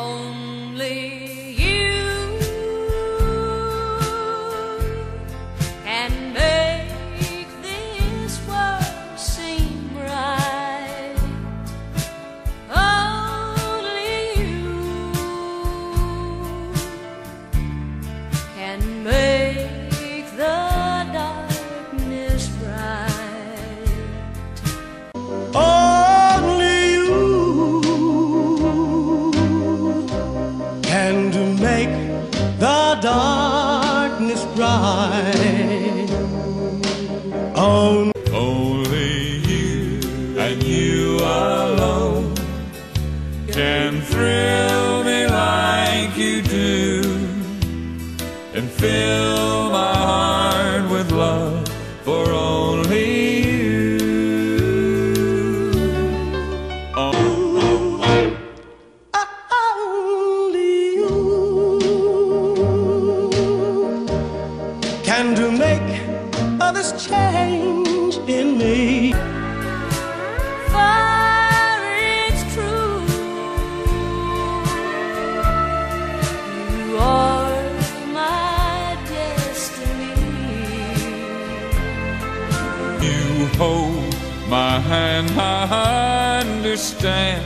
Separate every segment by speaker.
Speaker 1: only
Speaker 2: the darkness bright. Only,
Speaker 3: Only you and you alone can thrill me like you do and fill my
Speaker 2: and to make others change in me.
Speaker 1: For it's true, you are my destiny.
Speaker 3: You hold my hand, I understand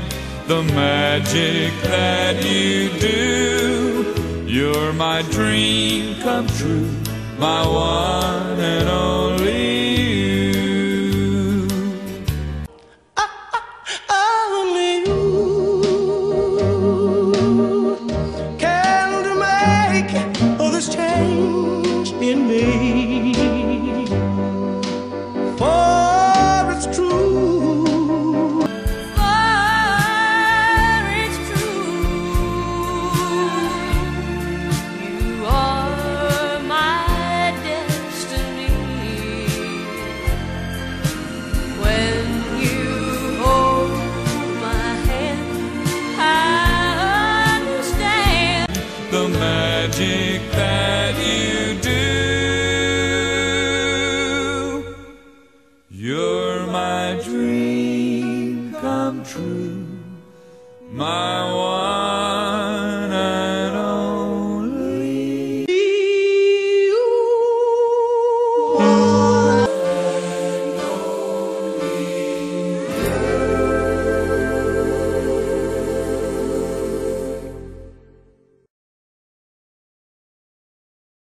Speaker 3: the magic that you do. You're my dream come true my one and only the magic that you do. You're my dream come true, my one.